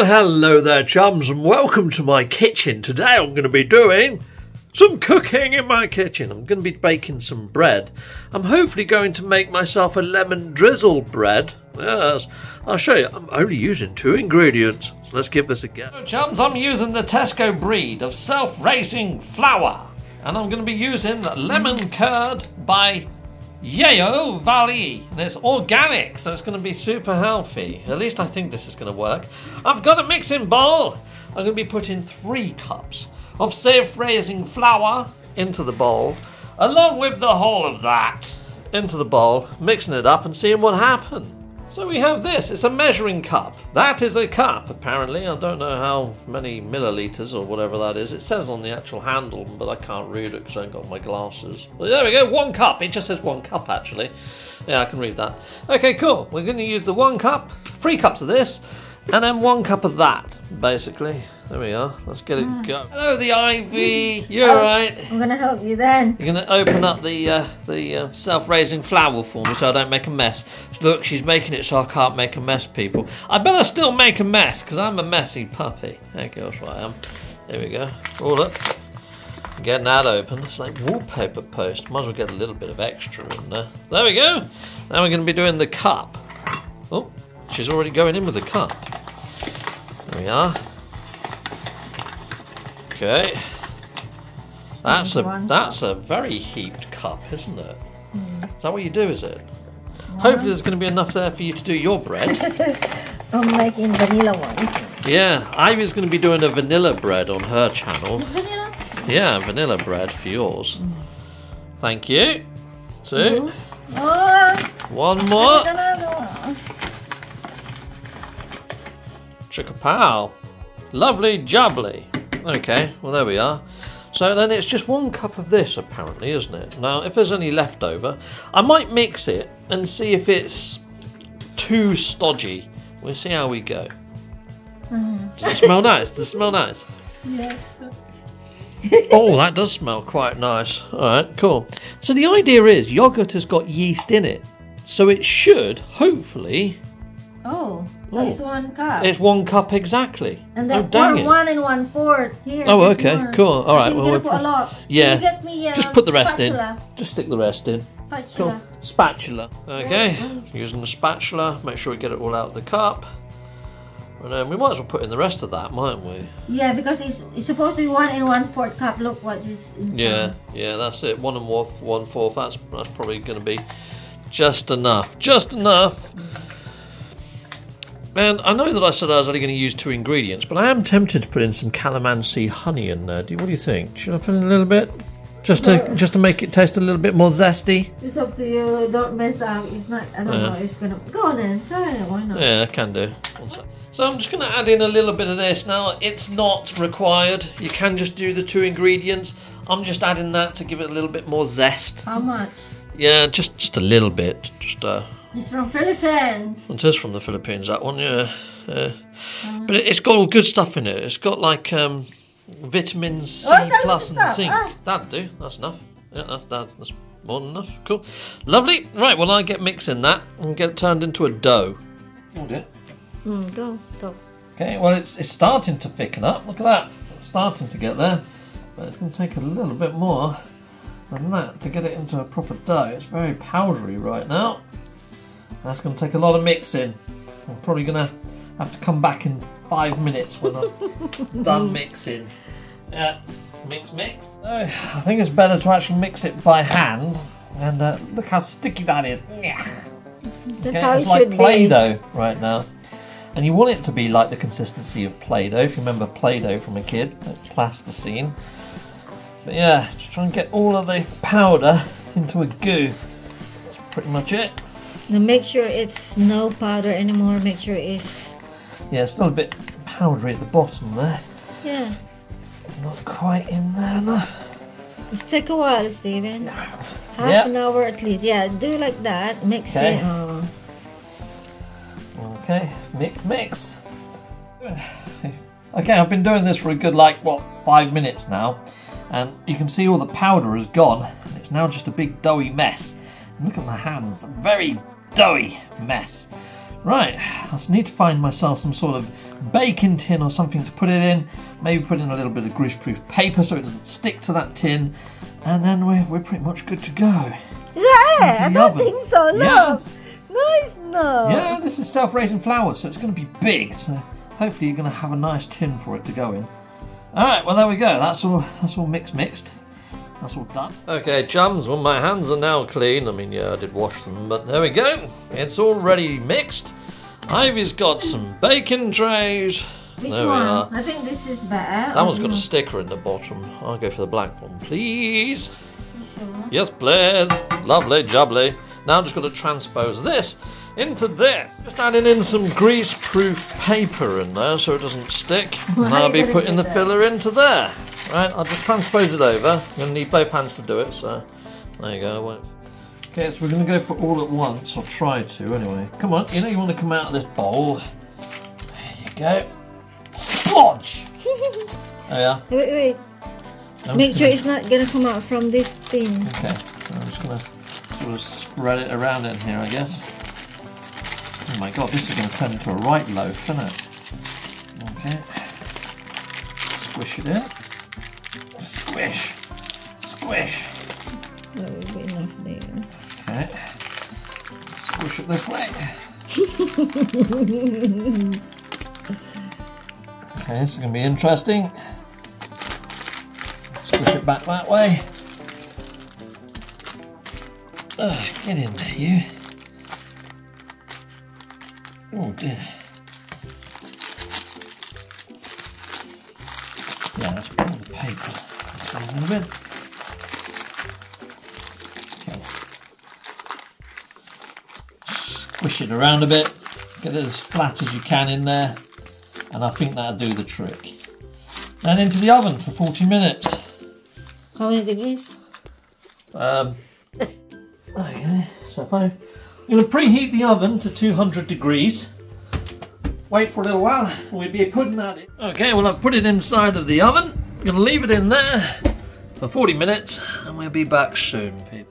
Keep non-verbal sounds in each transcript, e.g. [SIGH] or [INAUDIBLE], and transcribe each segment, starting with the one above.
Well, hello there, chums, and welcome to my kitchen. Today I'm going to be doing some cooking in my kitchen. I'm going to be baking some bread. I'm hopefully going to make myself a lemon drizzle bread. Yes, I'll show you. I'm only using two ingredients, so let's give this a go. Chums, I'm using the Tesco breed of self-raising flour, and I'm going to be using lemon curd by Yeo Valley. It's organic, so it's going to be super healthy. At least I think this is going to work. I've got a mixing bowl. I'm going to be putting three cups of self raising flour into the bowl, along with the whole of that into the bowl, mixing it up and seeing what happens. So we have this, it's a measuring cup. That is a cup, apparently. I don't know how many milliliters or whatever that is. It says on the actual handle, but I can't read it because I haven't got my glasses. There we go, one cup. It just says one cup, actually. Yeah, I can read that. Okay, cool. We're going to use the one cup, three cups of this, and then one cup of that, basically. There we are. Let's get it Ah. going. Hello, the Ivy. You're Oh, right. I'm gonna help you then. You're going to open up the uh, the uh, self-raising flour for me so I don't make a mess. Look, she's making it so I can't make a mess, people. I better still make a mess because I'm a messy puppy. There goes what I am. There we go. Roll it. Getting that open. It's like wallpaper post. Might as well get a little bit of extra in there. There we go. Now we're going to be doing the cup. Oh, she's already going in with the cup. There we are. Okay. That's a One that's a very heaped cup, isn't it? Hmm. Is that what you do? Is it? Hopefully, there's going to be enough there for you to do your bread. [LAUGHS] I'm making vanilla ones. yeah, Ivy's going to be doing a vanilla bread on her channel. Vanilla? Yeah, vanilla bread for yours. Hmm. Thank you. Two. One more. Chickapow. Lovely jubbly. Okay, well there we are. So then it's just one cup of this apparently, isn't it? Now if there's any left over, I might mix it and see if it's too stodgy. We'll see how we go. Mm-hmm. Does it smell nice? Does it smell nice? Yeah. Oh, that does smell quite nice. Alright, cool. So the idea is yogurt has got yeast in it. So it should, hopefully, Oh, so Oh. it's one cup. it's one cup exactly. and oh, then dang pour it. one and one fourth here. Oh, okay, more. cool. All right, well, we'll put a lot. Yeah. Can you get me, uh, Just put the rest spatula? in. Just stick the rest in. Spatula. Cool. Spatula. Okay. Mm. Using the spatula, make sure we get it all out of the cup. And then we might as well put in the rest of that, mightn't we? Yeah, because it's, it's supposed to be one and one fourth cup. Look what is inside. Yeah, yeah, that's it. One and one, one fourth. That's that's probably going to be just enough. Just enough. And I know that I said I was only going to use two ingredients, but I am tempted to put in some calamansi honey in there. Do you, what do you think? Should I put in a little bit, just to Well- just to make it taste a little bit more zesty? It's up to you. Don't mess up. It's not. I don't Yeah. know. It's gonna go on then. Try it. Why not? Yeah, I can do. So I'm just going to add in a little bit of this. Now, it's not required. You can just do the two ingredients. I'm just adding that to give it a little bit more zest. How much? Yeah, just just a little bit. Just uh, It's from Philippines. it is from the Philippines. That one, yeah. yeah. But it, it's got all good stuff in it. It's got like um, vitamin C Oh, tell me plus the and stuff. zinc. Ah. That'd do. That's enough. Yeah, that's that, that's more than enough. Cool, lovely. Right, well I get mixing that and get it turned into a dough. Oh dear. Mm, go, go. Okay, well, it's, it's starting to thicken up. Look at that. It's starting to get there. But it's going to take a little bit more than that to get it into a proper dough. It's very powdery right now. That's going to take a lot of mixing. I'm probably going to have to come back in five minutes when I'm [LAUGHS] done mixing. Yeah, mix, mix. So, I think it's better to actually mix it by hand. And uh, look how sticky that is. That's Okay, how it it's like should be. Play-Doh right now. And you want it to be like the consistency of Play-Doh. If you remember Play-Doh from a kid, like plasticine. But yeah, just try and get all of the powder into a goo. That's pretty much it. Now make sure it's no powder anymore. Make sure it's Yeah, it's still a bit powdery at the bottom there. yeah. Not quite in there enough. It's take a while, Stephen. Half Yep. an hour at least. Yeah, do like that. Mix Okay. it. Oh. Okay, mix, mix. [SIGHS] Okay, I've been doing this for a good, like, what, five minutes now. And you can see all the powder has gone. It's now just a big doughy mess. And look at my hands, very doughy mess. Right, I just need to find myself some sort of baking tin or something to put it in. Maybe put in a little bit of greaseproof paper so it doesn't stick to that tin. And then we're, we're pretty much good to go. Is that it? I don't oven. think so. Look. Yes. No, it's not. Yeah, this is self-raising flour, so it's going to be big. So hopefully you're going to have a nice tin for it to go in. All right, well there we go. That's all. That's all mixed, mixed. That's all done. Okay, chums. Well, my hands are now clean. I mean, yeah, I did wash them, but there we go. It's already mixed. Ivy's got some baking trays. Which there one? we are. I think this is better. That one's got a mm. sticker in the bottom. I'll go for the black one, please. Yes, please. Lovely, jubbly. Now I'm just going to transpose this into this. Just adding in some grease-proof paper in there so it doesn't stick. Why and I'll be putting the filler into there. Right, I'll just transpose it over. I'm going to need both hands to do it, so there you go. I won't. Okay, so we're going to go for all at once, or try to anyway. Come on, you know you want to come out of this bowl. There you go. Splodge! There you are. Wait, wait, wait. I'm Make sure gonna- it's not gonna come out from this thing. Okay, so I'm just gonna sort of spread it around in here, I guess. Oh my god, this is gonna turn into a right loaf, isn't it? Okay. Squish it in. Squish. Squish. That will be enough there. Okay. Squish it this way. okay, this is gonna be interesting. Squish it back that way. Ah, get in there, you. Oh dear. Just a little bit. Okay. Squish it around a bit. Get it as flat as you can in there. And I think that'll do the trick. Then into the oven for 40 minutes. How many degrees? Um, okay, so if I, I'm going to preheat the oven to 200 degrees. Wait for a little while, we'll be putting that in. Okay, well I've put it inside of the oven. I'm going to leave it in there for 40 minutes, and we'll be back soon, people.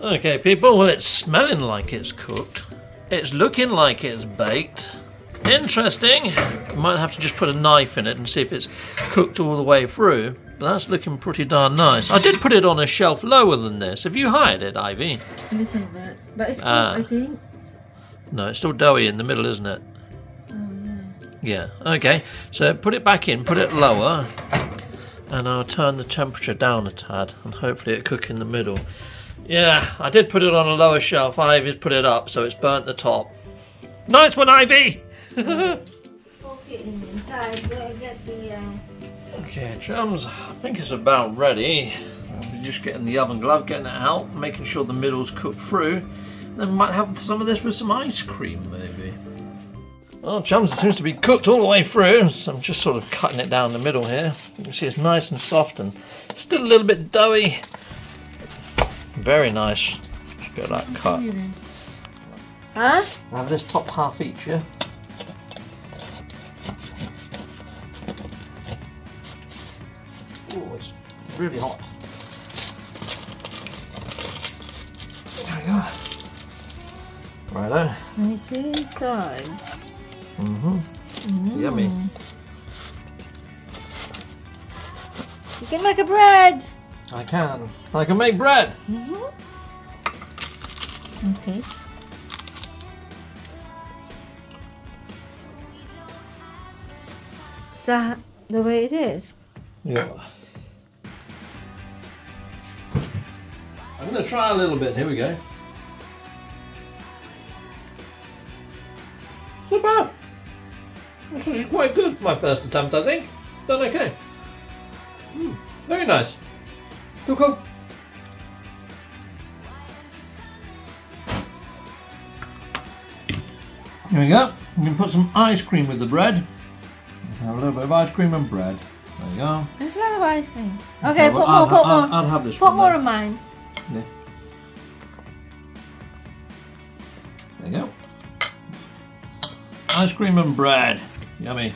Okay, people, well it's smelling like it's cooked. It's looking like it's baked. Interesting. Might have to just put a knife in it and see if it's cooked all the way through. But that's looking pretty darn nice. I did put it on a shelf lower than this. Have you hired it, Ivy? A little bit. But it's cooked, Ah. I think. No, it's still doughy in the middle, isn't it? Oh, yeah. Yeah. Okay. So put it back in, put it lower, and I'll turn the temperature down a tad, and hopefully it'll cook in the middle. Yeah, I did put it on a lower shelf. Ivy's put it up, so it's burnt the top. Nice one, Ivy! [LAUGHS] Poke it in inside. Go get the. Uh... Okay, chums, I think it's about ready. We're just getting the oven glove, getting it out, making sure the middle's cooked through. Then we might have some of this with some ice cream, maybe. Well, chums, it seems to be cooked all the way through, so I'm just sort of cutting it down the middle here. You can see it's nice and soft and still a little bit doughy. Very nice. Just get that cut. Huh? Have this top half each, yeah? Oh, it's really hot. There we go. Righto. Let me see inside. Mm-hmm. Yummy. You can make a bread. I can. I can make bread. Mm-hmm. Okay. Is that the way it is? Yeah. I'm going to try a little bit. Here we go. Bad. This was quite good for my first attempt, I think. Done okay. Mm, very nice. Cool, cool. Here we go. We can put some ice cream with the bread. Have a little bit of ice cream and bread. There you go. There's a lot of ice cream. Okay, well, put I'll, more, put I'll, more. I'll have this Put one. more there. of mine. Yeah. There you go. Ice cream and bread. Yummy.